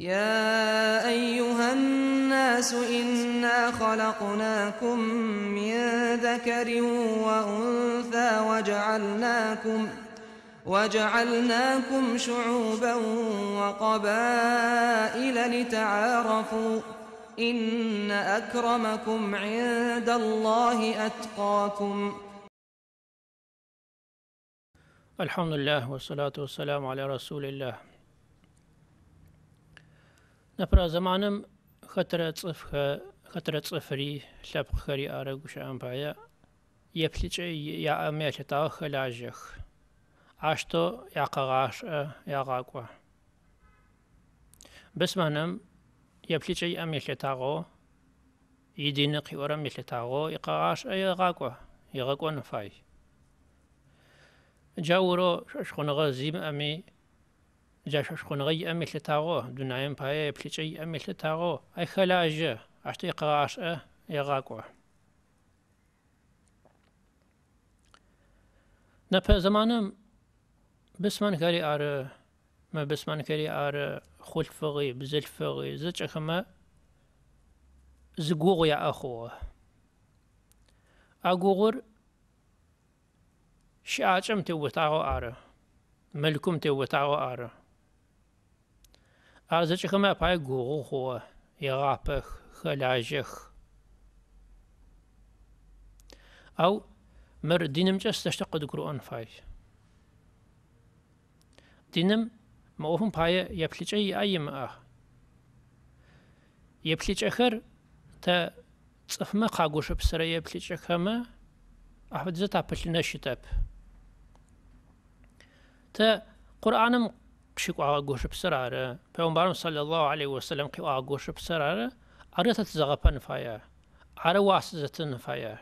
يا أيها الناس إنا خلقناكم من ذكر وأنثى وجعلناكم وجعلناكم شعوبا وقبائل لتعارفوا إن أكرمكم عند الله أتقاكم. الحمد لله والصلاة والسلام على رسول الله. ነፍራ ዘማንም ኸትረ ጽፍሪ ሸብኸሪ አረጉ ሸአንፓያ የፕልጭ የአሜሽታው ኸላዥኽ አሽቶ ያኸጋሽ ያጋቋ በስማንም የፕልጭ የአሜሽታጎ ይዲንቅ ይወረም የሽታጎ ይኸጋሽ የጋቋ የጋቋ ንፋይ ጃውሮ ሸሽኹንኸ ዚም አሜ شخونغا زيم أمي لتاغو دونايم باي بليش يأمي لتاغو أي خلاج أشتي قاش يغاقو نبه زمانم بسمان كاري آر ما بسمان كاري آر خول فغي بزل فغي زج أخما زقوغ يا أخوه أقوغر شاعم توتاغو آره ملكم توتاغو آره أرزش خما باي غوغو خو يغابخ خلاجخ أو مر دينم جس تشتقد قرآن فاي دينم موهم باي يبليج أي أي ما يبليج أخر تا تصفما قاقوش بسرا يبليج أخما قرآنم قشيق آغوش بسرارة. پیغمبرم صلى الله عليه وسلم قي آغوش بسرارة أرى تتزغبا نفايا أرى واسزة نفايا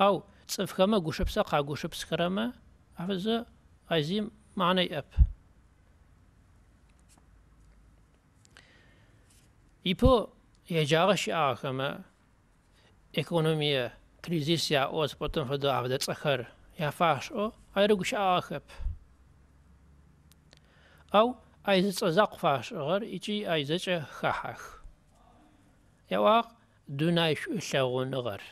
أو تصفكما غوش بسا قاغوش بسكرما أفزا أيزيم معنى أب يبو يجاغش آخما ekonomiya krizis ya oz potom fado avda tsakar ya fash o ayru gush akhap أو أي زق فاش غير إيجي أي زج خحخ يواق دونايش إشاغون غير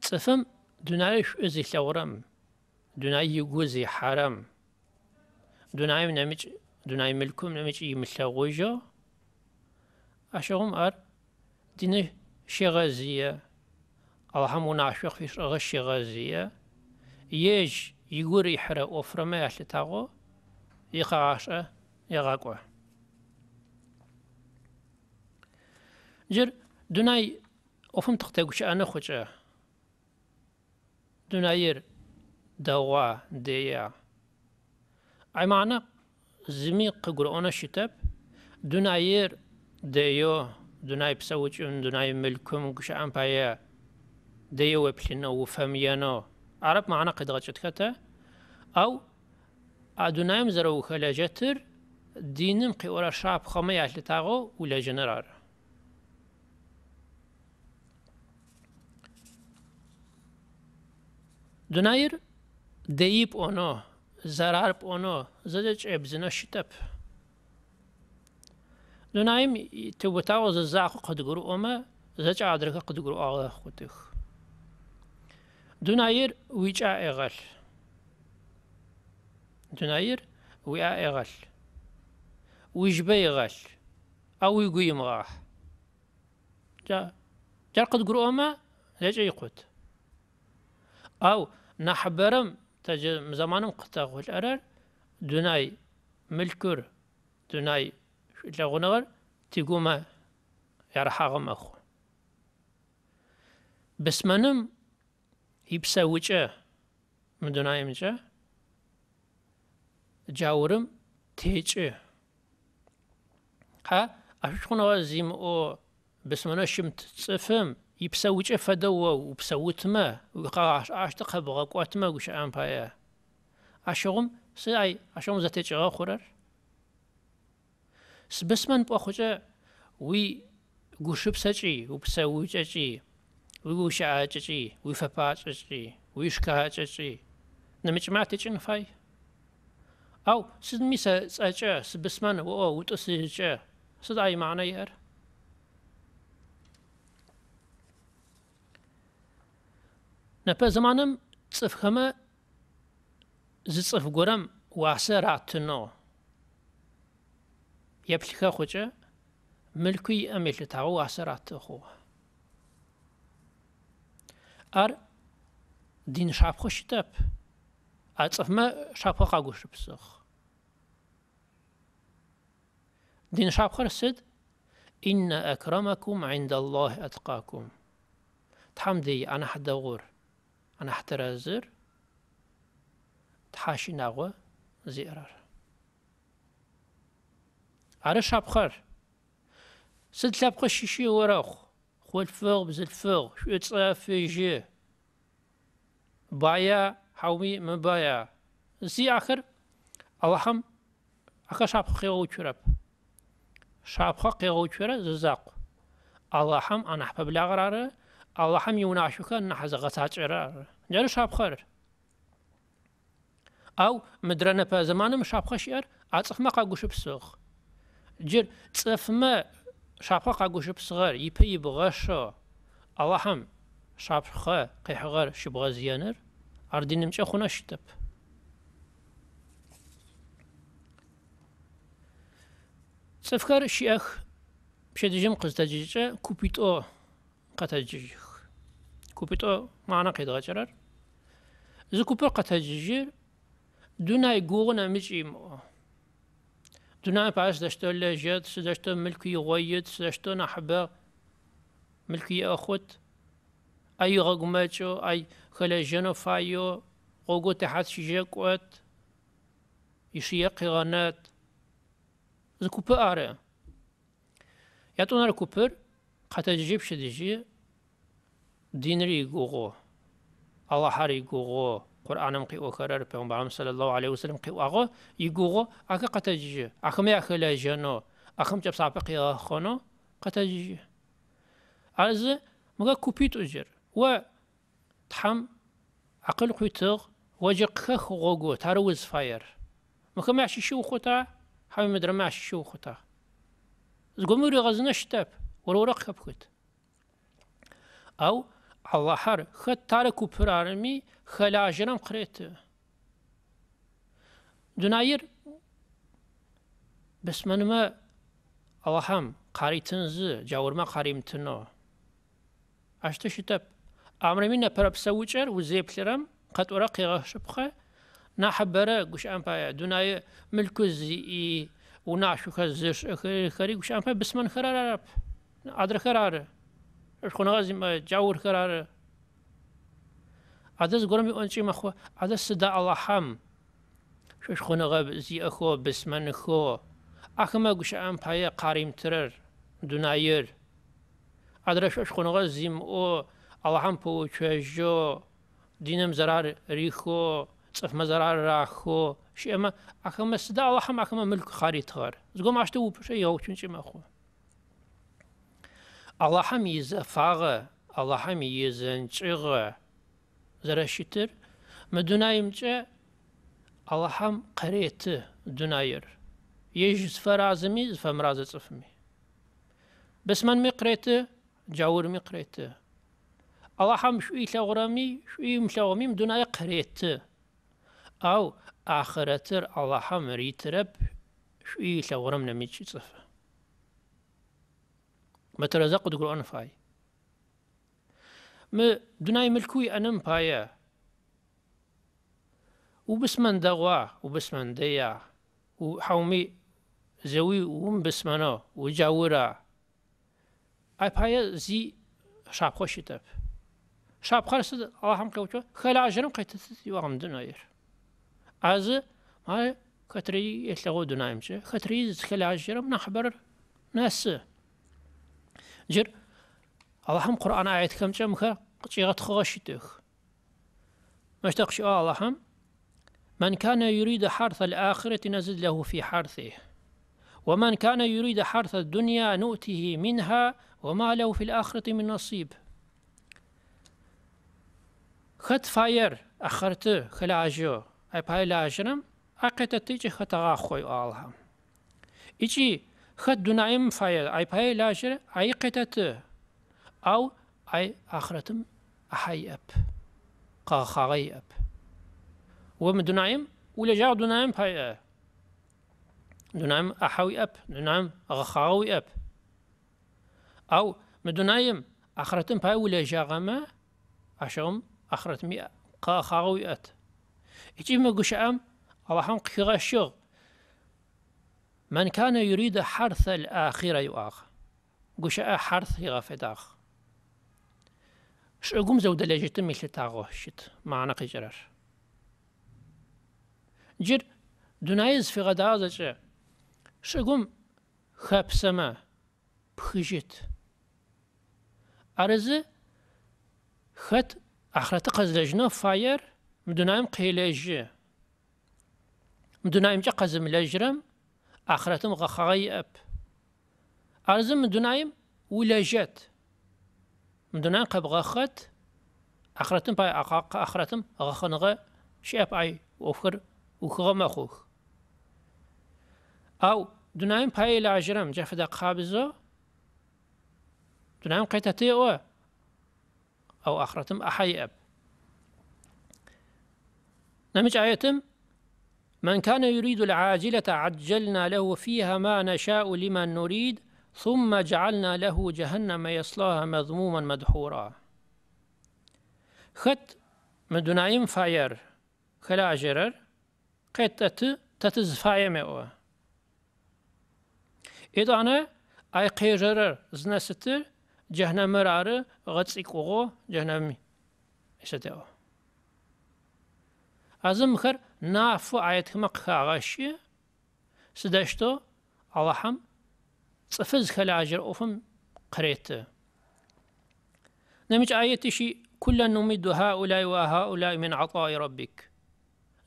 تفهم دونايش إزي ثورم دوناي يجوزي حرام دوناي نمج دوناي ملكم نمج يمشاغوجو أشغم أر دينه شغازية الله مناشق في شغازية يج يقول يحرى أوفر ما يحلتاغو يقاش يغاقوا جر دوناي أوفم تختاقوش أنا خوشا دوناير دوا ديا أي معنى زمي قرآن شتاب دوناير ديو دوناي بسوج دوناي ملكم قش أمبايا ديو وبلنا وفهميانو عرب معنا قیدغەچێت کەتە ئەو ئادونایم زەرەوخە لەجەتر دینم قیوەرە شاب خەمە یاش لە تاغۆ و لە ژەنەرارە دونایر deyip onu, zararıp onu, zadeç ebzine şitep. Dunayim tübütağı zazakı kıdguru oma, zadeç adırıka kıdguru ağla kutuk. دوناير ويجا إغل دوناير ويا إغل ويجبا إغل أو يقوي مغاح جا جا قد قرؤ ما ليش يقود أو نحبرم تج زمانم قطاغ الأرر دوناي ملكر دوناي لغنغر تيقوما يرحاغم أخو بس منم იბსა უჭა მდნაი მჭა ჯაურым течи ха ашхунова зим о бисманашим цифым ипса уча фадауа упса утма ха ашты хабага куатма гушам пая ашогум сы ай ашогум затечага хурар сбисман похуча уи гушып сачи упса учачи وي قوشب سجي وبسوجة ويوشعاجي ويفباجي ويشكاجي نمجمعتي جنفاي أو سد ميسا سأجا سبسمان وو وتسجا سد أي معنى ير نبا زمانم تصف خما زتصف قرم واسه راتنو يبلخا خوجا ملكي أميل تاو واسه راتخو أر دين شاب خوش تاب أتصف ما شاب خاقوش بسخ دين شاب خرسد إن أكرمكم عند الله أتقاكم تحمدي أنا حدغور أنا حترازر تحاشي ناغوة زيرار على شابخر سد لابخ شيشي وراخ خو الفوق بز الفوق شو تصاف جي بايا حومي من بايا زي آخر الله هم أخا شابخ خيغو چرب شابخ خيغو چرب ززاق. الله هم أنا حبب لاغراره الله هم يوناشوكا نحز غتاچرار جارو شابخر أو مدرنا با زمانم شابخ شير أتصف ما قاقوش بسوخ جر تصف شاپاقا گوش بصغر يبي يبغى شو الله هم شابخا قيحغر شبغى زيانر أردين نمشي خونا شتب سفكار شيخ بشدجم قزتجيجا كوبيتو قتجيجخ كوبيتو معنى قيد غجرر زكوبر قتجيجير دوناي غوغنا مجيمو دونای باش دشتو لجد سدشتو ملكي غويد سدشتو نحبا ملكي أخوت أي غقماتشو أي خلا جنو فايو غوغو تحت شجاكوات يشيق غانات زكوبر أرى يعطونا الكوبر قتا جيب شدجي دينري غوغو الله حري غوغو قرآن قي وكرر پیغمبر صلى الله عليه وسلم قي وآغو يغوغو اكا قتاجي اخم يا خلا جنو اخم جب سابق يا خونو قتاجي أز مغا كوبيت اجر و تحم عقل قيتغ وجق خخ غوغو تاروز فاير. مكا معشي شو خطا حامي مدر معشي شو خطا زقوموري غزنا شتاب ورورق كبكت أو الله حر خد تاركو برارمي خلاجرم قريت دناير بس من ما الله هم قاري تنز جاور ما قاري متنو. اشتا شتب أمر من نپر بسوچر و زيبلرم قد ورقي غشبخه نحبره قش امبايا دناي ملكو زي وناشو خزش خري قش امبايا بس من რხონაღაზი ჯაურ ხარ ადას გორმი ონჭი მახო ადას და ალაჰამ შეხონაღა ზი ახო ბესმან ხო ახმა გუშამ ფაი ყარიმ ტრერ დუნაიერ ადრა შეხონაღა ზიმ ო ალაჰამ პოჩეჟო დინემ ზარარ რიხო წფმა ზარარ რახო შემა ახმა სდა ალაჰამ ახმა მილკ ხარით ხარ ზგომ აშტე უპშე იაუჩუნჭი მახო Аллахам ез фағы, Аллахам езін чығы зарашитыр. Мүдінайымча Аллахам қареті дүнайыр. Ежіз фаразыми, фамразы ціфімі. Бесмен ми қареті, жауыр ми қареті. Аллахам шу итлағырами, шу имтлағымим дүнайы қареті. Ау, ахиратыр Аллахам ритіріп, шу итлағырам намичи цыфы ما ترزق تقول فاي؟ ما دناي ملكوي أنم بايا وبسمن دغوا وبسمن ديا وحومي زوي وم زي شاب خوش تب شاب خالص الله هم كوتشو. خلا عجرم قيتتي وغم دناير أز ما كتري يتلغو دنايمشي كتري خلا عجرم نخبر ناس. جر الله هم قرآن آيات كم جم خا قشيغت خغشتخ مشتقش الله هم من كان يريد حرث الآخرة نزد له في حرثه ومن كان يريد حرث الدنيا نؤته منها وما له في الآخرة من نصيب خد فاير أخرت خلاجو أي باي لاجرم أقيت تيجي خطا خوي الله إيجي خد دنايم فايل أي باي لاجر أي قتت أو أي آخرتم أحي أب قا خاغي أب. ومن دنايم ولا جاء دنايم باي دنايم أحوي أب دنايم غخاوي أب. أو من دنايم آخرتم باي ولا جاء غما أشغم آخرتم قا خاغوي أت إيجي ما قش أم الله هم من كان يريد حرث الآخرة يؤاخ. قشاء حرث يغفداخ شعقوم زود لجت مثل تاغوه شت؟ معنا قجرر جر دنايز في غدا زجا شعقوم خاب سما بخجت. أرز خت أخرت قزلجنا فاير مدنايم قيلج مدنايم جا قزم لجرم. آخرتم غخغي أب. أرزم من دنايم ولا جات. من قب غخت آخرتم باي آخرتم غخنغ شاب أي وفر وخغ مخوخ أو دنايم باي لاجرم جفدا قابزو. دنايم قيتتي أو أو آخرتم أحي أب. نمج آيتم من كان يريد العاجلة عجلنا له فيها ما نشاء لمن نريد ثم جعلنا له جهنم يصلاها مذموما مدحورا. خت مدنايم فاير خلا جرر قد تتز فايم أو. إذا أنا أي قيجرر زنستر جهنم رار غتسيك أغو جهنمي إستيو نافو آيات كما قاغاشي سداشتو اللهم صفز خلاجر أوفم قريت نمج آية شي كلا نمد هؤلاء وهؤلاء من عطاء ربك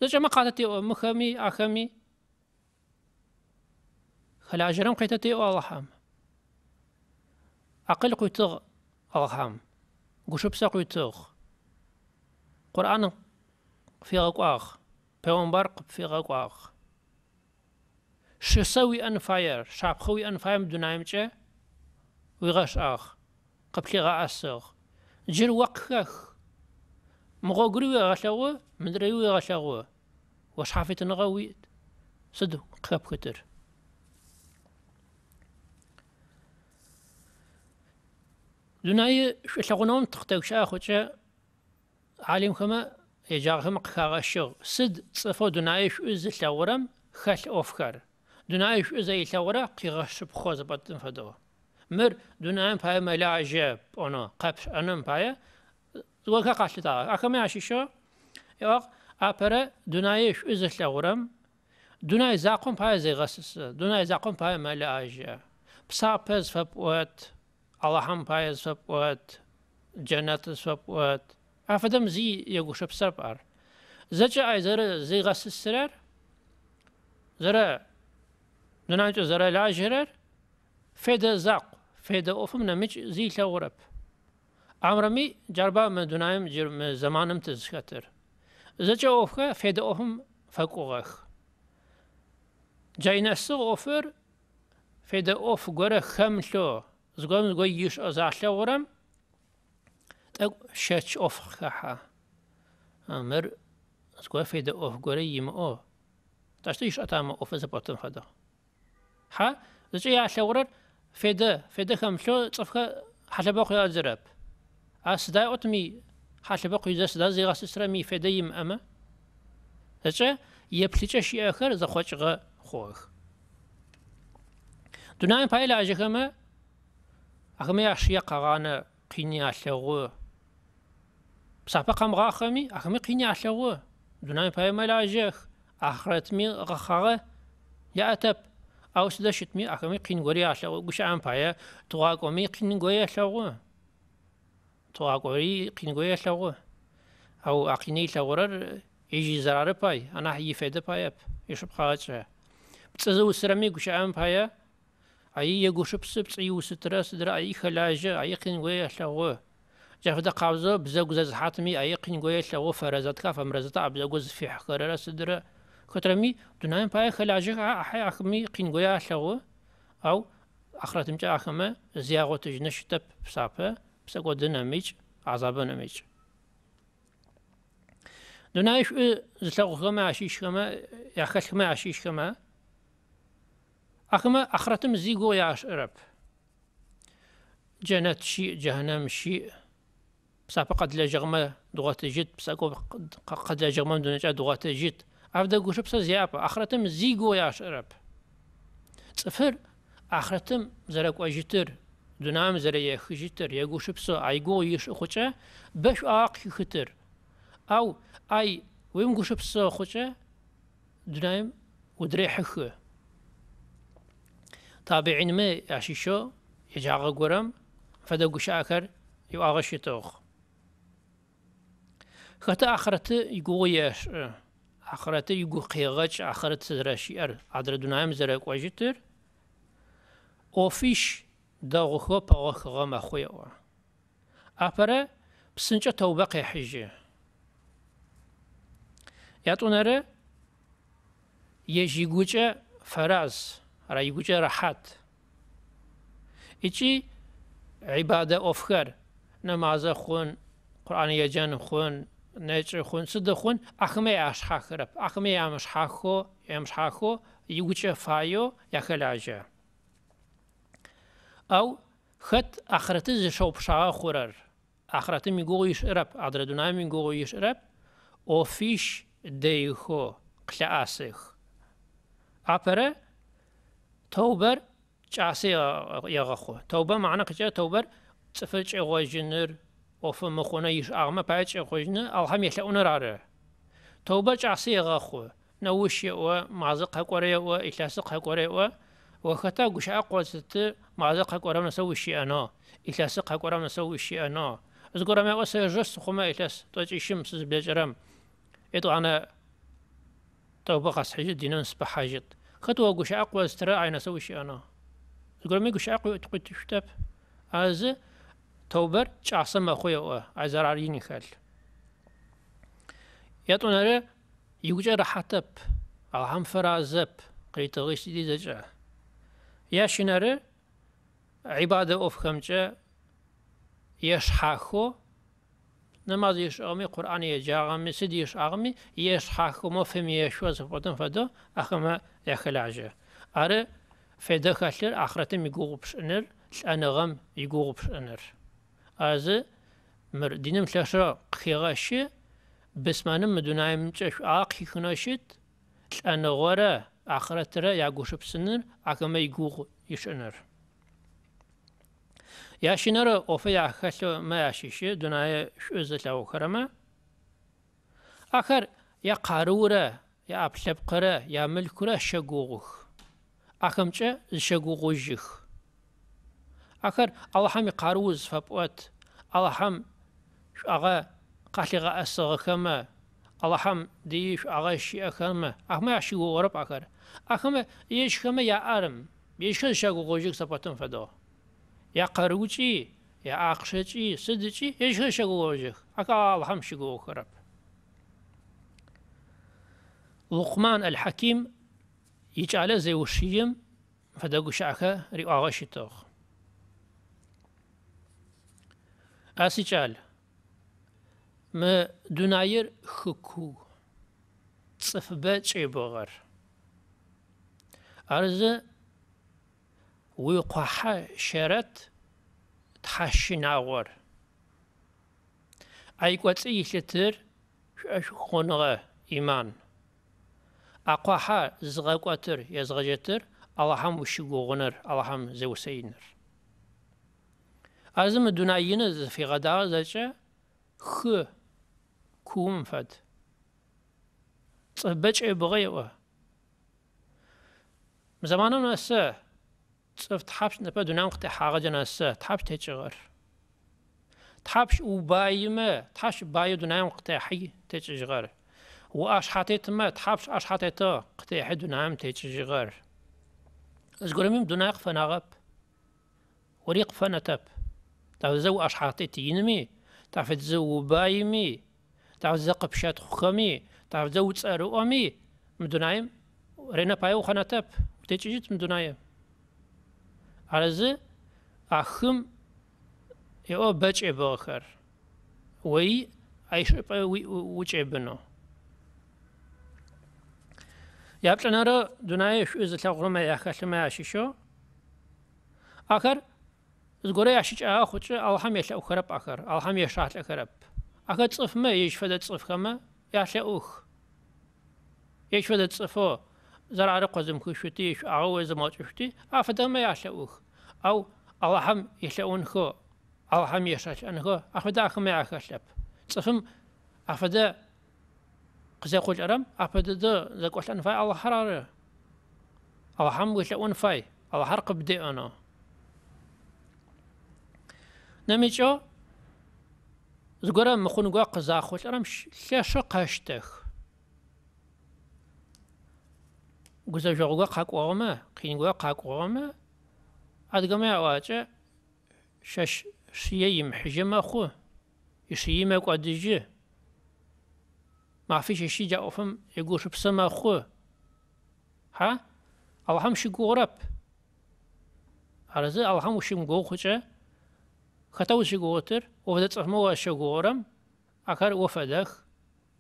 زجا ما قالت مخمي أخمي خلاجرم قيتتي اللهم أقل قيتغ اللهم قشبسا قيتغ قرآن في غقواخ پیغمبر في غقواخ شسوي أنفاير شعب خوي أنفاير بدونايم جه ويغش آخ قبل غا أسغ جر وقخ مغوغري غشاوه مدري غشاوه وش حافت نغوي صدو قب كتر. دوناي شغنون تختوش آخوة عالم كما يجاغهم قخاغشغ سد صفو دنايش أز ثورم خل أفكار دنايش أز ثورة قيغش بخوز بطن فدو مر دنايم باي ملا جاب أنا قبش أنم باي زوكا قاشل تا أكمل عشيشو يوق أبرا دنايش أز ثورم دناي زاقم باي زي غسس دناي زاقم باي ملا جاب بسابز أفدم زي يقوش بسربار زجا أي زر زي غس السرر؟ زرا نناجو زرا لا جرر؟ فيدا زاق فيدا أوفم نمج زي ثورب أمرمي جربا من دنايم جر من زمانم تزكتر زجا أوفك فيدا أوفم فكوغخ فيدا ورم شاتش اوف خاحا أمر سكوا في ده اوف غوري يم أو تاشتيش اتام اوف زبطن فدا ها زي يا شاورر في ده في ده كم شو تصفك حلبا قيا زرب اسدا اوتمي حلبا قيا زسدا زي غاس سرمي في ده يم اما زي يبليچ شي اخر زخوچ غ خوخ دناي بايلا اجكما اخمي اشيا قغانا قيني اشلغو بصحبة قام غاخمي أخمي قيني أشلغو دوناي باي ملاجيخ أخرتمي غخاغة يا أتب أو سدشتمي أخمي قين غوري أشلغو قش عم باي تغاقومي قين غوري أشلغو تغاقوري قين غوري أشلغو أو أقيني شغورر يجي زرار باي أنا هي فيدا باي يشب خاطر بتزو سرمي قش عم باي أي يقوش بسبس أي وسترس درا أي خلاجة أي قين غوري جافدا قابزو بزا قزاز حاتمي أي قين قوي لغو فرزتك فمرزتا أبزا قز في حقرر سدر كترمي دنايم باي خلاجك أحي أخمي قين قويا أشلغو أو أخرتم جا أخما زياغو تجنش تب بسابة بساقو دناميج عذابا نميج دنايش زلغو خما عشيش خما يخل خما عشيش خما أخما أخرتم زيغو ياش أرب جنت شيء جهنم شيء بسابة قد لجغما دوغات جيت بساقو قد لجغما دون جا دوغات جيت أبدا قوش بسا زيابا أخرتم زيغو ياش أرب صفر أخرتم زرق أجتر دنام زر يخجتر يقوش بسا أيغو يش أخوشا بش آق يختر أو أي ويم قوش بسا أخوشا دنام ودري حخ تابعين ما يعشيشو يجاغ قرم فدا قوش آخر يو آغش يتوخ خەتە ئاخرەتە یگۆ یەش ئاخرەتە یگو قێغەچ ئاخرەت سەرەشی ئەر ئادرە دونایم زەرەکواژتر ئۆفیش داغخۆ پەوەخەغە مەخۆیەوە ئاپەرە پسنچە تەوبەقێ حیژێ یاتونەرە یه گوچە فراز را گوچە راحت هیچی عبادت ئۆفخەر نماز خون قرآن یجان خون نيجر خون صد خون أخمي أشحاخرب أخمي أمشحاخو يمشحاخو يغوجا فايو يخلاجا أو خط آخرت زشوب شاء خورر آخرت میگو يشرب عدر دنیا میگو يشرب او فيش ديخو قلعاسخ أبرا توبر جاسي يغخو توبة معنى كجا توبر تفلج غوجنر وف مخونا يش أغمى بايج غوجنر الهم يتلقون راره توبة جاسي يغخو نوش يقوى معزق هكوري يقوى إتلاسق هكوري يقوى وختا قش أقوى ست معزق هكورا نسوي الشيء أنا إتلاسق هكورا نسوي الشيء أنا أذكر ما وسا جس خما إتلاس توجي شمس بيجرم إتو أنا توبة قص حاجة دينا نسبح حاجة خطوة قش أقوى استراعي نسوي الشيء أنا أذكر ما قش أقوى تقول تشتب از توبر جاسم أخويا عزراريني خال ياتون هذا يوجد راحتب الهم فرازب قيت غيش دي دجا يا شنر عبادة أوف خمجة يش حاخو نماز يش أغمي قرآن يجاغمي سيد يش أغمي يش حاخو مفهم يشوى زفوتن فدو أخما أرى فدا خلر آخرته ميقوغ بشنر لأنا غم يقوغ بشنر أز مر دينم تلاشرا قخيغاشي بسمانم مدوناي مجاش آقي خناشت لأنا غورا آخرترا يعقوش بسنر أكما يقوغ يشنر ياشنر أوفي أخلو ما ياشيشي دوناي شوزت لو كرما آخر يا قارورا يا أبلبقرا يا ملكرا شقوغخ أخمجا شقوغوجخ فبوات الله هم أغا قاتل أسغ كما الله هم ديش أغا شيء كما أخما يشي غورب آخر أخما يش كما يا أرم يش كان شاقو غوجيك سباتن فدو يا قروجي يا أقشجي صدجي يش كان شاقو غوجيك أكا الله هم شيقو غورب لقمان الحكيم يجعل زي وشيم فدقو شعكا ري آغاشي توخ Асичал. Мы дунаир хыку. Цыфбе чебогар. Арзы уи куаха шерет тхашинагор. Айкуацы ихлетыр шхонға иман. Ақуаха зғакуатыр язғажетыр Аллахам ушигуғыныр, Аллахам зеусейнір. أزم دنايين في غدا زجا خ كوم فد صبج بغيوه زمانا نسا صف تحبش نبا دونام قطع حاجة نسا تحبش تجغر تحبش وبايمة تحبش بايو دونام قطع حي تجغر وأش حطيت ما تحبش أش حطيت قطع حي دونام تجغر أزقر ميم دوناق فنغب وريق فنتب تعرف زو اش حاطيت ينمي تعرف زو بايمي تعرف زو قبشات خمي تعرف زو تسارو امي مدنايم رينا بايو خناتب تيجيت مدنايم على زي اخم يو بچ ابوخر وي عايش بايو وي وچ ابنو يابتنا را دنايش از تلقرمه يخلمه اشيشو آخر آخر زغوري ياشيش آه خوش الحم يشلا أخرب آخر الحم يشات أخرب آخر تصف ما يش فدا تصف خما يشلا أخ يش فدا تصفو زرع رقزم كشتي شو أو زمات شتي أفدا ما يشلا أخ أو الحم يشلا أنخو الحم يشات أنخو أفدا خما يخشب تصفم أفدا قزي قول أرم أفدا ده زكوش أنفاي الله حرارة الحم يشلا أنفاي الله حرق بدي أنا نميجو زغورا مخونغوا قزاخو لرم شاشو قاشتخ غوزا جوغوا قاقوما قينغوا قاقوما ادغما واجا شش شيي حجما خو يشي ما قدجي ما فيش شي جا اوفم يقوش بسما خو ها؟ اللهم خطوشي غوتر وفدت صفمو وشغورم أكر وفدخ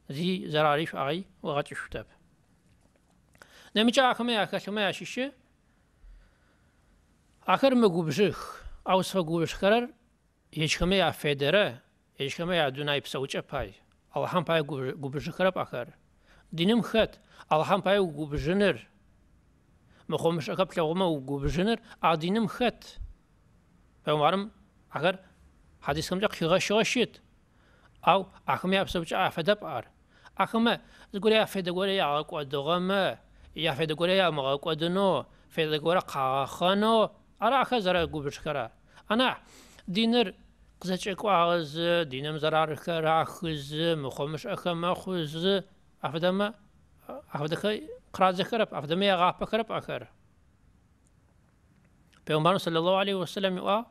زي زراريف أغي وغاتي شتاب نمجا أكما أكما أشيشي أكر مغوبجخ أو سفغوبش خرر يجكما يا فيدرا يجكما يا دوناي بسوچا باي Allah'ın payı gubıcı kırıp akar. Dinim xet, Allah'ın payı gubıcınır. Mıxomuş akap lağıma gubıcınır, a dinim xet. Ben varım اگر حدیث کم جا خیغا شوشید أو اخمی ابسو جا افده بار اخما زگوری افده گوری یا قد دغم یا افده گوری یا مغا قد نو افده گوری قاخانو ارا اخا زرا گوبش کرا أنا دینر قزچک واغز دینم زرار کرا خز مخمش اخما خز افده ما افده خی قراز کرب افده ما غاپ کرب اخر پیغمبر صلی الله علیه و سلم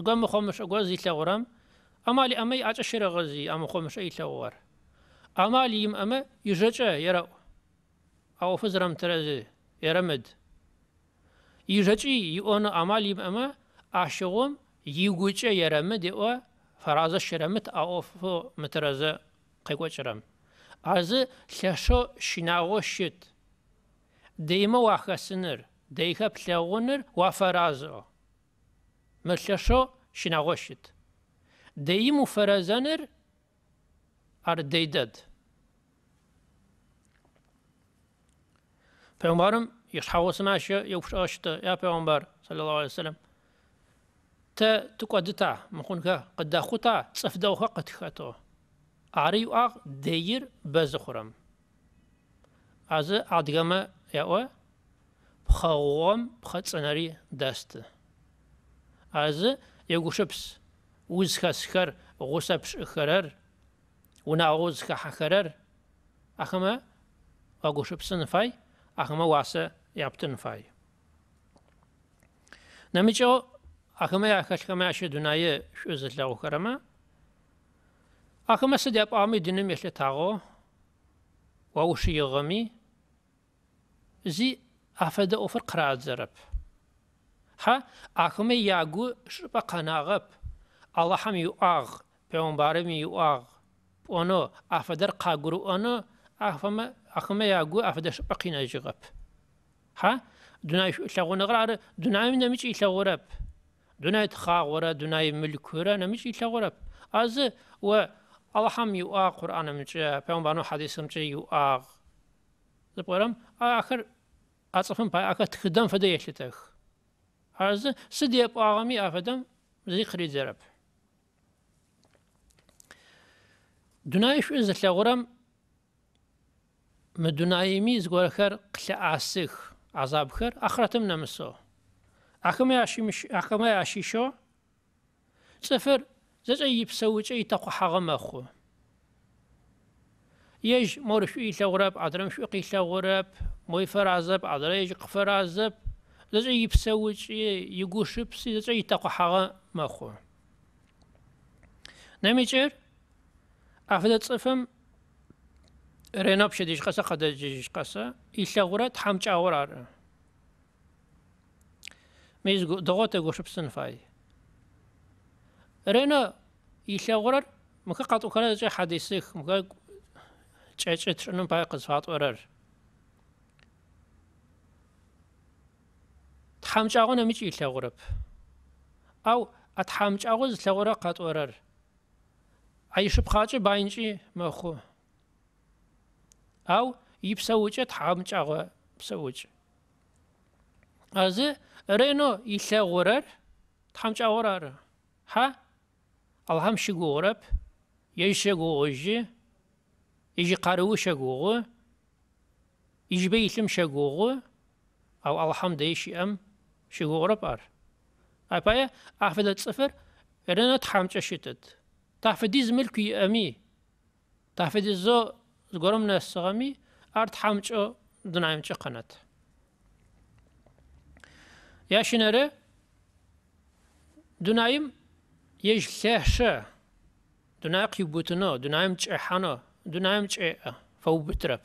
زگم خوامش اگر زیت لورم، عملی اما یه آتش شرق زی، اما خوامش ایت لور. عملیم اما یجتشه یرا، او فزرم ترزه یرمد. یجتشی یو آن عملیم اما آشوم یوگچه یرمد دیو فرازش شرمت او فو مترزه قیقچرم. از لش شناوشید. دیما واقع سنر، دیگه پلیونر و فرازه. شناغوشت ديمو فرزانر ار ديدد پیغمبرم يشحو سماش يوشاشت يا پیغمبر صلى الله عليه وسلم تا تقدتا مخونك قد خوتا تصفدوها قد خاتو عري اغ دير بزخرم از ادغما يا بخوم Азы егушыпс уз хэсхэр гъусэ пшӏыхэрэр, унагъо зыхэхьэхэрэр ахэмэ эгушъыпсын фай, ахэмэ уасэ яптын фай. Нэмыкӏэу ахэмэ яхэлъхэмэ ащэ дунае шӏу зылъэгъухэрэмэ ахэмэ сыд япӏагъэми дыным елъытагъо уаушыигъэми зи афэдэ ӏофыр къырадзэрэп. ها أخمي ياغو شبا قناغب الله هم يؤاغ پیغمبرم يؤاغ اونو افدر قاغرو اونو افما أخمي ياغو افدر شبا قينا جغب ها دناي شغون غرار دناي من مش يشغرب دناي تخاغورا دناي ملكورا نمش يشغرب از و الله هم يؤاغ قرآن از سدی ağami آفدم zikri زرب. دنایش از لغورم مدنایی میز گورخر قل عصیخ عذاب خر آخرتم نمسو مش يعشيش أكما شو سفر زج ایپ بسوج ای تقو حغم أخو خو. مور مارش ایت غرب عدرم شو غرب غراب عذاب عزب یج قفر عذاب. يبسوج يقوش بسي زجا يتاقو حاغا ماخو نميجر أفدا تصفم رينا بشديش قصة قد جيش قصة إلا تحم جاور عرى ميز دغوت غوش بسن فاي رينا إلا غرر مكا قطو ათჰамჭагъо нэмыкӏ илъэгъурэп. Ау ӏэтхьамыкӏагъо зылъэгъурэ къэтӏорэр. Ӏэишъыпхъакӏэ баинкӏи мэхъу. Ау ипсэукӏэ тхьамыкӏагъо псэукӏ. Азы рено илъэгъурэр тхьамыкӏагъор ары. Хьа Алхам щыгугъорэп, ежьщэгугъожьы, ежьи къарыу щэгугъо, ижьбэ илъым щэгугъо, ау Алхам дэй щыӏэм – غرب أر. أبايا أحفظ الصفر رنا تحمش شتت تحفظ ملكي أمي تحفظ زو زغرم ناس غمي أر تحمش دنايمش قنات. يا شنرة دنايم يج ثاشة دنايم قيبوتنا دنايم تشحنا دنايم تشعه فو بترب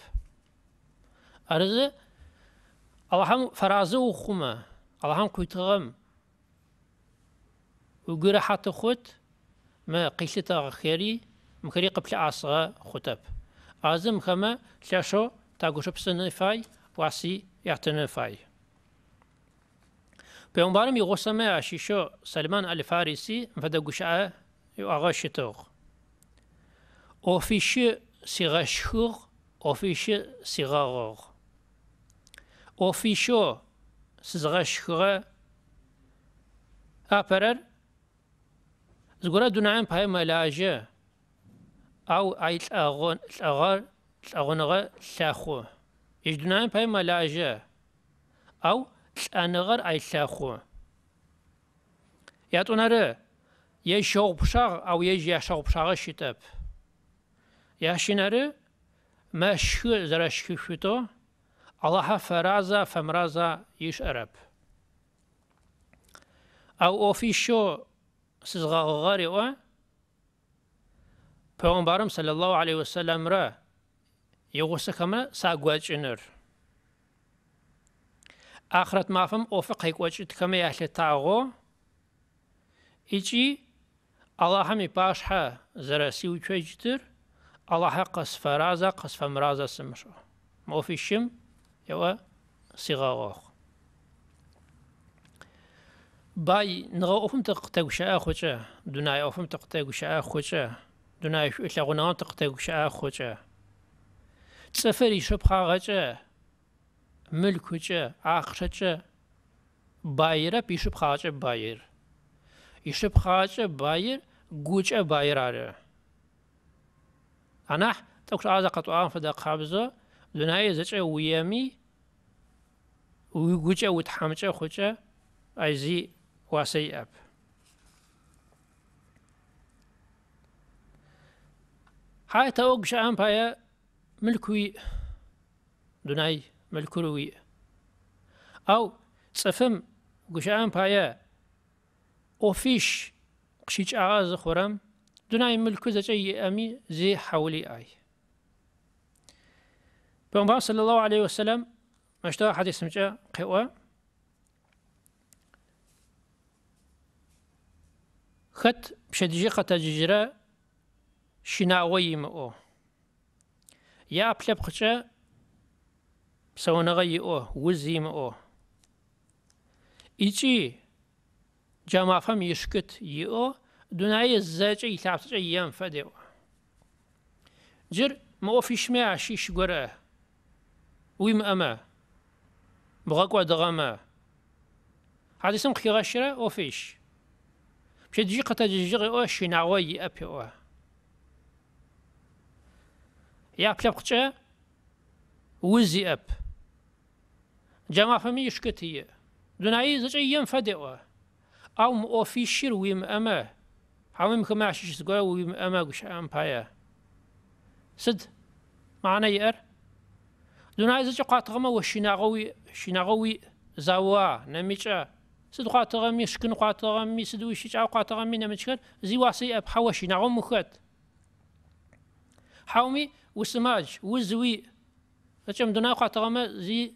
أرزه اللهم فرازه وخما اللهم كويتغم وقرأ حتى خوت ما قيلتا خيري مكري قبل عصا خطب أزم خما تلاشو تاقوش بسنة فاي واسي يعتنى فاي پیغمبرم يغسمه عشيشو سلمان الفارسي فدا قشعه يو أغاشتوغ أوفيش سيغاشخوغ أوفيش سيغاغوغ. أوفيشو سزغە شخغە ئاپەرەر زگورە دونایەن پای ملاجه او ایت اغون اغار اغونغه لاخو هیچ دونایەن پای مەلاژە ئەو ئەنەغەر ئایساخۆ یاتونەرە یە شەغ پشاغ او یەژ یا شەغ پشاغە شتەب یاشینەرە مە شو زەرە شکی فرازا فمرازا يش أرب أو أوفيشو سزغاري و پیغمبرم صلی الله علیه و سلم را یغوسه کما ساگواجنر آخرت مافم اوفق هيكوجت كما يحل تاغو إيجي الله همي باشحة زرسي وچوجتر الله قص فرازا قص فمرازا سمشو موفي شم صغاغوخ باي نغا أوفم تقتاق شاء خوشا دناي أوفم تقتاق شاء خوشا دناي شو إلا غنا تقتاق شاء خوشا تسفري شبخا غجا ملكوجا آخرجا بايرا بيشب خاجا باير. يشب خاجا باير جوجا باير على أنا تقول هذا قطعان فدا قابزة دناي زجا ويامي ويجوجا وتحمجا خوجا أيزي واسي أب هاي توق شام بايا ملكوي دناي ملكوي أو صفم قشام بايا أوفيش قشيج أغاز خورم دناي ملكو زجي أمي زي حولي آي صلى الله عليه وسلم مشتاق حديث مجا قوة خت بشديجي قتا ججرا شناوي مؤو يا أبلب خشا بسونغي أو وزي مؤو إيجي جامع فم يشكت يؤو دناي الزاجي يتعبت أيام فديو جر ما في شماع شيش قراه ويم أما بغاكوا دغاما هذا اسم خي غشرة أو فيش. مش تجي قتا جيجي أو شناوي أبي أو. يا بلبقشة وزي أب. جماعة فمي يشكتي أيام فدوا أو. مو في شير ويم أما حاوم كما عشيش تقول ويم أما قش أمبايا. سد. معنا يأر دوناي زج قاتغما وشناغوي شناغوي زاوا نميشا سد قاتغمي شكن قاتغمي سد وشيش أو قاتغمي نميشكن زي واسي أب حوا شناغو مخت حاومي وسماج وزوي أجم دنا قاتغما زي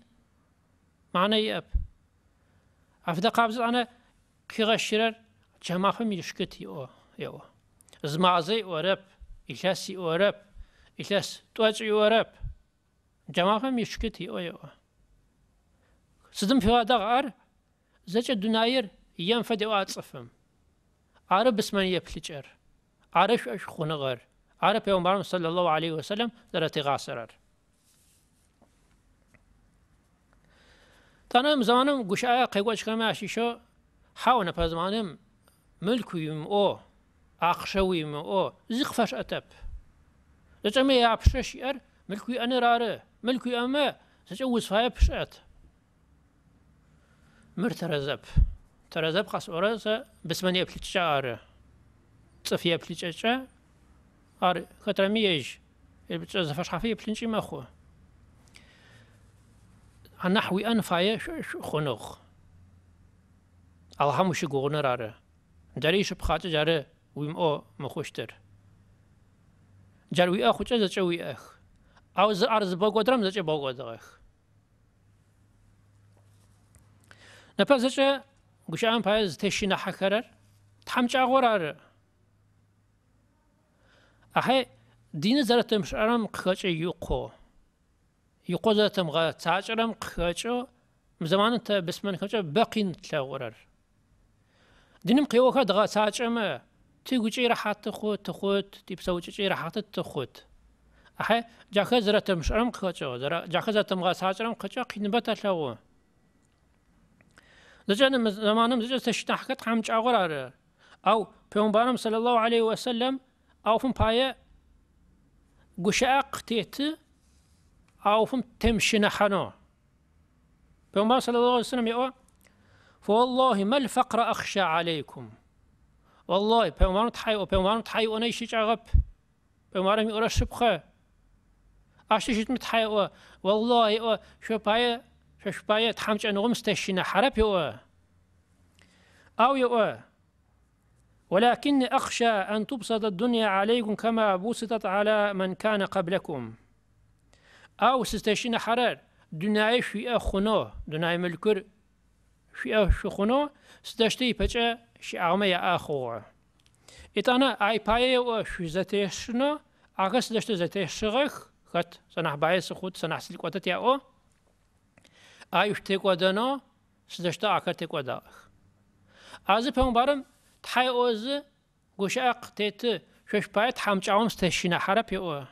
معنا يأب أفدا قابز أنا كي غشرر جمع فم يشكتي أو يو زمازي ورب إلاس ورب إلاس توجع ورب يشكتي أو يو سدم في هذا غار زج الدناير يم فدي واتصفم عرب بسمن يبلجر عرف اش خونغر عرب پیغمبر صلى الله عليه وسلم در غاسرر تنم زمانم گوشایا قیگوش کمی اشیشو حاونا پزمانم ملكويم أو اقشويم أو زقفش اتب. زجمي يا بشش ير ملكوي أنا راره ملكوي أما زجوز فاي بشأت. مرترزب ترزب قاس أورز بسمني بلتشار تصفيه بلتشا ار خطرميج البتشا فش حفيه بلنشي ماخو نحوي أنفايا خنوخ. الله مش يقولون راره جاريش بخاطر جاره ويم أو مخوشتر جاروي أخو جا زجوي أخ. أو ز أرز بقدرم زج بقدرخ نپس زج گوشان پایز تشینه حکرر تحمچ أغورار أحي دين زرتم شرم قخش يقو يقو زرتم غا تعجرم قخش زمان انت بسمن خش بقين تلاورر دينم قيوكا دغا تعجرم تيجو جي راح تخوت تخوت تيبسو جي راح تخوت أحي جاكا زرتم شرم قخش جاكا زرتم غا تعجرم قخش قين بتا تلاو زجان زمانم زجا تشتحكت حمج أغرار أو بيوم صلى الله عليه وسلم أو فم باية قشاق تيت أو فم تمشي نحنو بيوم صلى الله عليه وسلم يقول فوالله ما الفقر أخشى عليكم والله بيوم تحي بيوم تحي أنا يشيج أغب بيوم يقول الشبخة أشتشت متحي والله شو باية شو باية تحمج أنه مستشينا حرب يقول أو يقول ولكني أخشى أن تبسط الدنيا عليكم كما بسطت على من كان قبلكم أو ستشين حرار دنيا في أخنو دنيا ملكر في أخنو ستشتي بجا شي أغمي أخو إتانا أي باي وش زتيشنا أغس دشت زتيشغخ خط سنح باي سخوت سنح سلك وتتيا أو أي وشتيك ودنا سدشتا أكرتك وداخ أزي بهم تحي أوز قشاق تيت شوش بايت تحمچعوم ستشينا حرب يو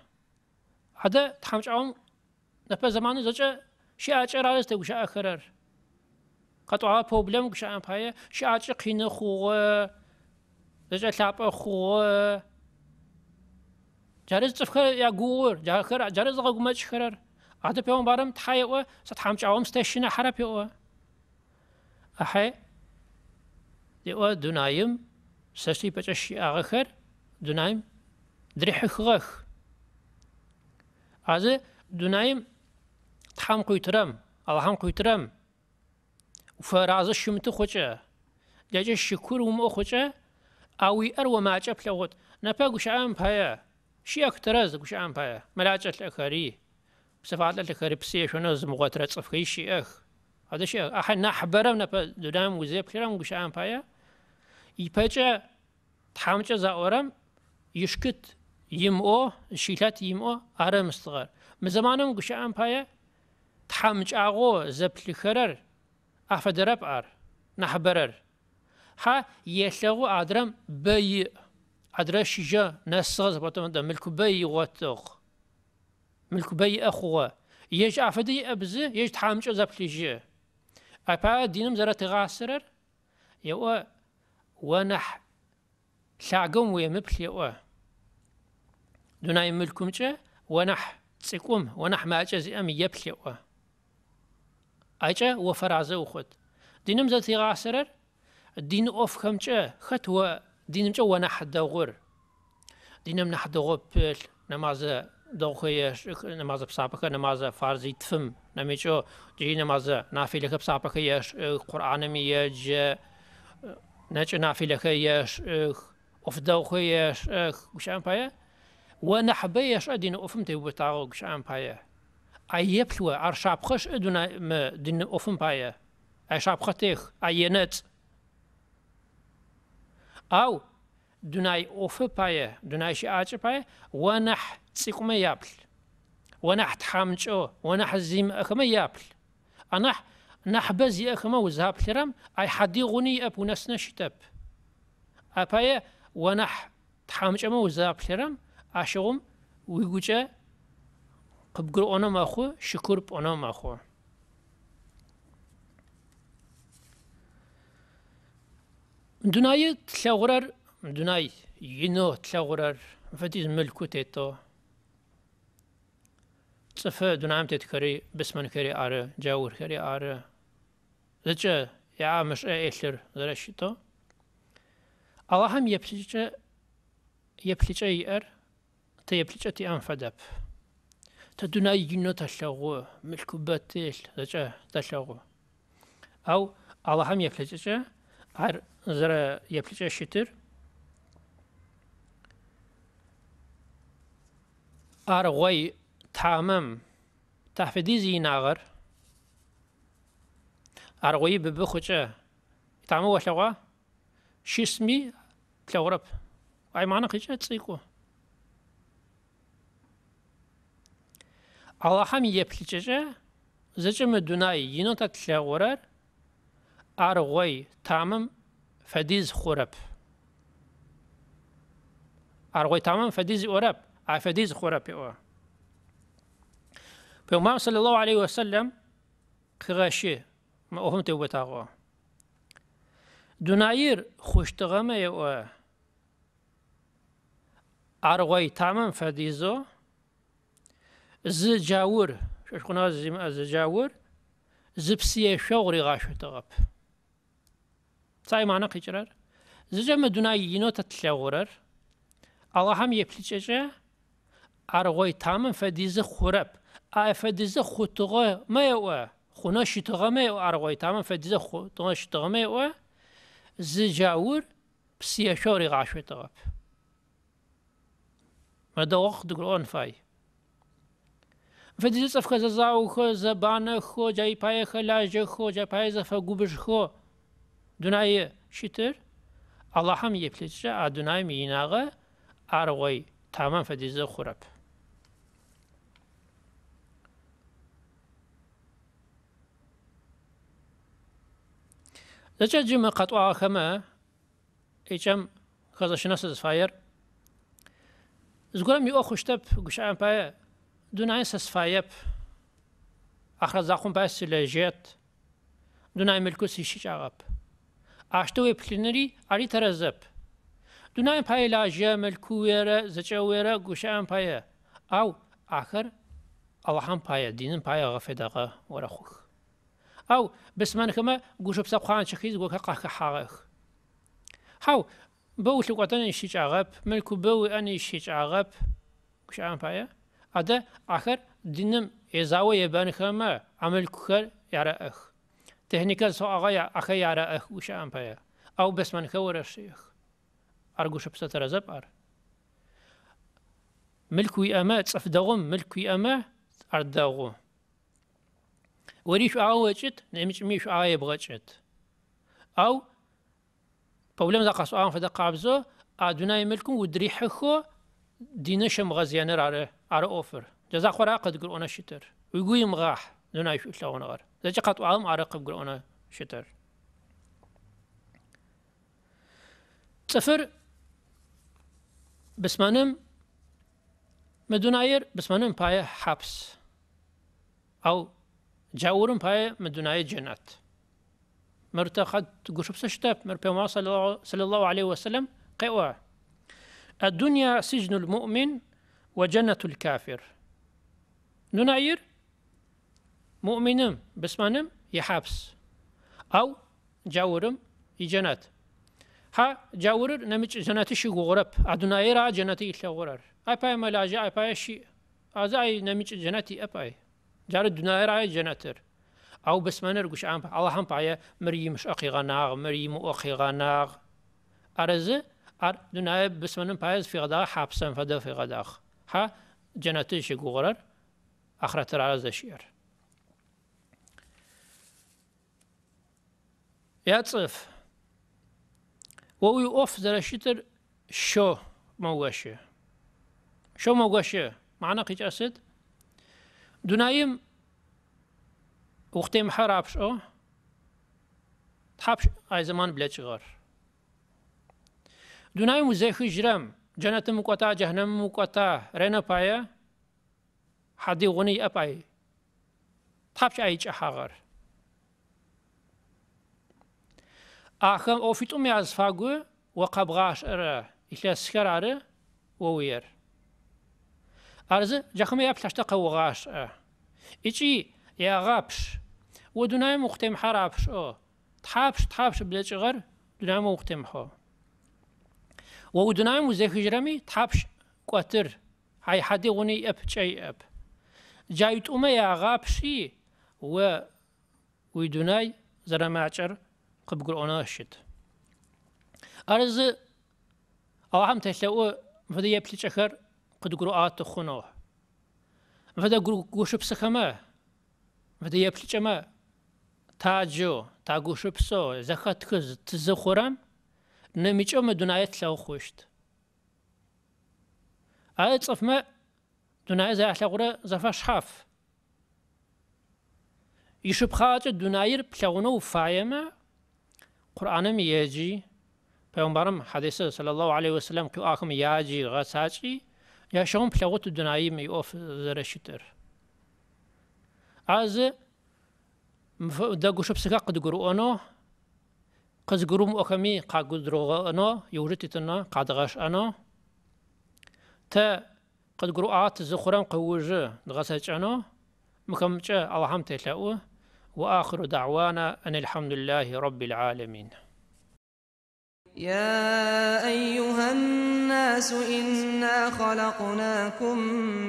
هذا تحمچعوم نبا زمان زجا شي أجر است قشاق خرر قطعا بروبلم قشاق باي شي أجر قين خو زجا لاب خو جارز تفكر يا غور جاخر جارز غمج خرر هذا بيوم بارم تحي أو ستحمچعوم ستشينا حرب يو أحي ديوا دنايم سسي بتشي آخر دنايم دريح خغخ هذا دنايم تحم قيترم الله هم قيترم وفراز الشمت خوجة لجا الشكر وما خوجة أوي أروى ما جاب لغت نبا قش عام بايا شي أكترز قش عام بايا ملاجة الأخري بسفعات الأخري بسيش ونز مغترة صفخي شي أخ هذا شيء أحد نحبرم نبا دنايم وزيب كلام قش عام بايا يبجا تحامجا زاورم يشكت يمو شيلات يمو أرى مستغر مزمانم قشا أمبايا تحامج أغو زبل خرر أفدرب أر نحبرر ها يشلغو أدرم بي أدرى شجا نسغز بطم ملك بي واتوق ملك بي أخوة. يج أفدي أبزي يج تحامج زبل جي أبا دينم زرت غاسرر يو ونح لاعقوم ويا مبلي دوناي ملكم جا ونح تسيكم ونح ما أجا أمي يبلي أجا وفرازة وخد دينم ذاتي غاسرر الدين أوف خم جا خت هو دينم جا ونح دغور دينم نح دغور بل نماز دوخيش نماز بسابقة نماز فارزي تفم. نميجو جي نماز نافلة بسابقة يش قرآن ميج نج نافلة يش وفدو خويش وشان بايا؟ ونحبيش أدين أفهم تيبو تاغو قشان بايا؟ أي يبلوا أر شابخش أدونا ما دين أفهم بايا. أي شابختيخ أي ينت أو دوناي أوفو بايا دوناي شي آجي بايا ونح تسيقما يابل ونح تحامجو ونح زيم أخما يابل أنح نحبزي أخما وزهاب لرم أي حدي غني أبو نسنا شتاب أبايا ونح تحامجما وزهاب لرم أشغم ويقوجا قبقر أنا ماخو شكر أنا ماخو دوناي تلاغرر دوناي ينو تلاغرر فديز ملكو تيتو صفة دونام تتكري بسمن كري آره جاور كري آره زجا يا مش ايشر درشتو الله هم يبليجا يبليجا يأر تيبليجا تي أنفدب تدونا ينو تشلغو ملكو باتيل زجا تشلغو أو الله هم يبليجا هر زرا يبليجا شتر أرغوي تامم تحفديزي ناغر أرغوي ببخوشة تامم وشلغا شسمي تلغرب أي معنى قيشة تسيكو الله هم يبليجا زجا مدوناي ينو تتلغرر أرغوي تامم فديز خورب أرغوي تامم فديز أورب أي فديز خورب أو پیغمبر صلی الله علیه و سلم خغاشی ما اوهم تو بتاغو. دناير خوشتغمه و أرغوي تامن فديزو. ز جاور شو شخنا زم ز جاور. زبسيه شغري غاشو تغب. تاي معنى قيجرر زجم دناي ينو تتلغرر الله هم يبليجا أرغوي تامن فديز خورب آ فدیزه خودتوغه ما أو خونا شتوغه ما أو ارغوی تمام فدیزه خودتوغه شتوغه ما أو زجاور بسياشوري غاشوي طغب ما دوق دقرون فاي فديزه صفخه زاو خو زبانه خو جاي باي خلاجه خو جاي باي زفا قوبش خو دناي شتر الله هم يبلتشه ادناي ميناغه ارغوي تمام فديزه خورب زجا جمع قطوة خما إيجام خذا شناس فاير زقولم يو خشتب قشعان باي ئاشتەوەی پلنەری ئاری تەرەزەب دونای پای لاژە ملکوێرە زەچەوێرە گوشیان پایە ئاو ئاخر ئەوە هەم پایە دینن پایە غەفێدەقە وەرەخوخ ئەو بسمانەکەمە گوش بسە قوان چخیز گۆکە قاکە حاغخ. هاو بەو لوقەتەنی شیچ ئاغەب ملک و بەو ئەنی شیچ ئاغەب گوشیان پایە ئەدە ئاخر دینم ئێزاوە یێبانەکەمە ئەمل کوخەر یارە ئەخ تهنيكا سو أغا أخي يارا أخ وش عام بايا أو بسمان كورا الشيخ أرجوش بسات رزب أر ملكوي أما تصفدغم ملكوي أما أردغم وريش آو وجت نمش ميش آية بغجت أو بولم ذا قص آن فدا قابزو أدناي ملكم ودري حخو دينش مغزيان على على أوفر جزاك خورا قد قل أنا شتر ويقول مغاح دناي شو شلون غير ذا جقت عالم على قد قل أنا شتر سفر بسمانم مدوناير بسمانم باي حبس أو جاورم پای مدنای جنات مرتا خد قشب سشتاب مر بيوم صلى الله عليه وسلم قوى الدنيا سجن المؤمن وجنة الكافر نناير مؤمنم بسمانم يحبس أو جاورم يجنات. ها جاورر نمج جناتي شي غورب أدنايرا جناتي إلا غورر أي باي ملاجا باي شي أزاي نمج جناتي أباي جار دنيا راي جنتر أو بس ما نرجوش عم الله هم بايا مريم مش أخي غناغ مريم أخي غناغ. ارز ار دنيا بس ما بايز في غدا حبسن فدا في غداخ ها جنتي شي غورر آخرت را زشير يا صف ووي اوف زرشتر شو موغشه شو موغشه معنا قيج اسد دنايم وقتي محرابش أو تحبش اي زمان بلا غار دنايم وزي خجرم جنة مقطع جهنم مقطع رينا بايا حدي غني أباي تحبش أي آخم أو فيتو مي از فاغو وقبغاش أرى إلا سكر أرى ووير أرز جخم يا بلاشتا قوغاش أه إيشي يا غابش ودناي مختم حرابش أو تحابش تحابش بلاتش غر دناي مختم حو ودناي مزيخ جرمي تحابش قوتر هاي حدي غني أب شيء أب جايت أما يا قبقر أنا شد. أرز أو هم تسلو فدي يبلي شخر قد قرؤات تخنوه فدا قوش بسخما فدا يبلي شما تاجو تاقوش بسو زخات كز تزخورم نميچو مدنايت لو خوشت. أي صفما دناي زي أحلى زفا شحاف يشب خاطر دناير بلغنو وفايمة قرآن يجي پیغمبرم حديث صلى الله عليه وسلم كو آخم ياجي غساجي يا شون بلغت دناي مي اوف زرشتر از دا گوشب سكا قد قرؤنو قز قروم أخمي قا قدرو أنا يورتتنا قاد غاش أنا تا قد قرؤات زخران قوجة دغسج أنا مكمجة الله وآخر دعوانا أن الحمد لله رب العالمين. يا أيها الناس إنا خلقناكم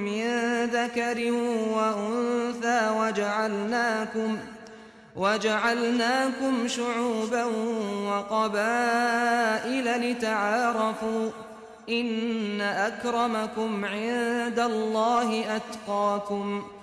من ذكر وأنثى وجعلناكم وجعلناكم شعوبا وقبائل لتعارفوا. إن أكرمكم عند الله أتقاكم.